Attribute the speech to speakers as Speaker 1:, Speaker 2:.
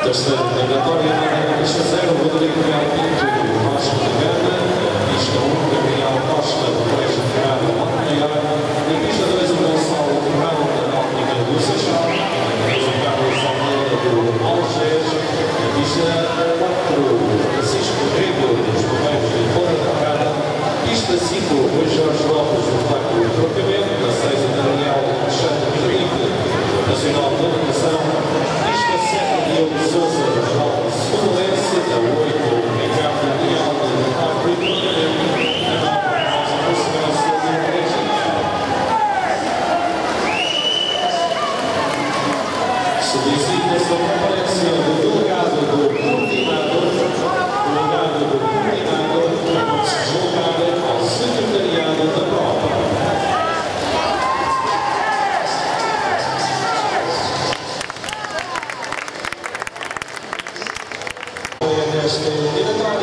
Speaker 1: Esta eliminatória na pista 0, Rodrigo Real Pinto, Vasco da Gama, pista 1, Gabriel Costa, do Colégio Ferrado, Monte Maior, na pista 2, o Gonçalo Ferrão, da Náutica do Seixal, depois o Carlos Almeida, do Algés, na pista 4, Francisco Rego, dos Correios de Fora da Prada, pista 5, Rui Jorge Lopes, do Flaco Trocamento, na 6, o Daniel Alexandre Felipe, Nacional de Educação, Substituição da Palestina. este,